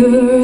bigger